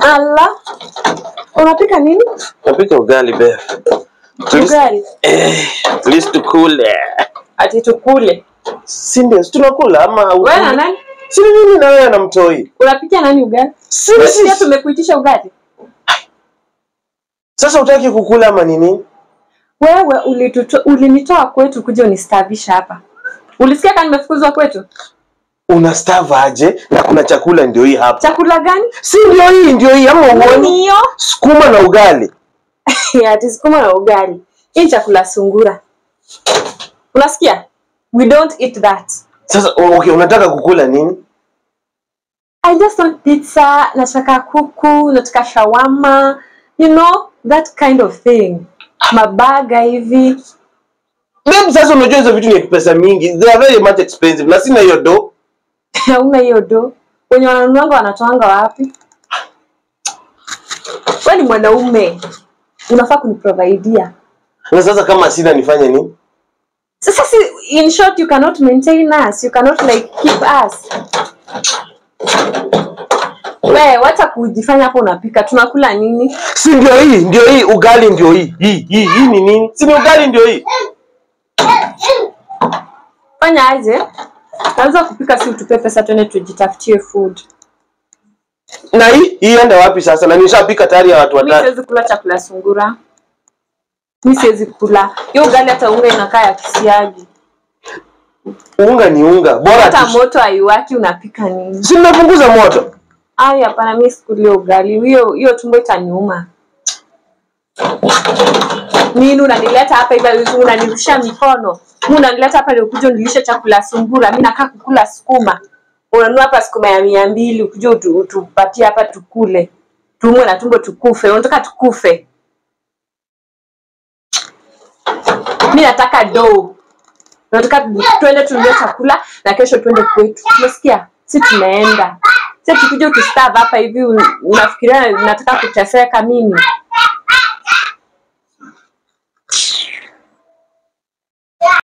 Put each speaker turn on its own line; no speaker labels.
Ala. Unapika nini?
Napika ugali babe.
Ugali.
Eh, please tukule.
Ati tukule.
Si ndio? Tunakula ama
Wewe na nani?
Si mimi na wewe na mtoi.
Unapikia nani ugali?
Si
Pia
sisi.
tumekuitisha ugali.
Sasa utaki kukula ama ni nini?
Wewe ulinitoa kwetu kuja unistavisha hapa. Ulisikia kama nimefukuzwa kwetu?
Unastava aje na kuna chakula ndio hii hapa.
Chakula gani?
Si ndio hii ndio hii ama uone.
Ndio.
Sukuma na ugali.
Ati sukuma na ugali. Hii chakula sungura. Unasikia? We don't eat that.
Sasa okay, unataka kukula nini?
I just want pizza, nataka kuku, nataka shawama, you know, that kind of thing. Mabaga hivi.
Babe, sasa unajua hizo vitu ni pesa mingi. They are very much expensive. Na sina hiyo do.
Hauna hiyo do. Wenye wananuanga wanatoanga wapi? Wewe ni mwanaume. Unafaa kuniprovidea.
Na sasa kama sina nifanye nini?
Sasa si in short you cannot maintain us. You cannot like keep us. We, wacha kujifanya hapo unapika. Tunakula nini?
Si ndio hii, ndio hii ugali ndio hii. Hii hii hii ni nini? Si ni ugali ndio hii.
Fanya aje? Naweza kupika si utupe pesa tuende tujitafutie food.
Na hii hii enda wapi sasa? Na nishapika tayari ya watu
Mimi
watatu.
siwezi kula chakula sungura. Mimi siwezi kula. Hiyo ugali hata unga inakaa ya kisiagi.
Unga ni unga. Bora
Hata moto haiwaki unapika nini?
Si nimepunguza moto.
Ai, hapana, mimi sikuli ugali. Hiyo hiyo tumbo itaniuma. Nini unanileta hapa hivi Unanirusha mikono? Mimi unanileta hapa leo ukuje nilisha chakula sungura. Mimi nakaa kukula sukuma. Unanunua hapa sukuma ya mia mbili ukuje utu- utupatie hapa tukule. Tuumwe na tumbo tukufe. Unataka tukufe? Mimi nataka dough. Nataka twende tununue chakula na kesho twende kwetu. Unasikia? Si tunaenda. Sasa tukija utustarve hapa hivi unafikiria nataka kuteseka mimi?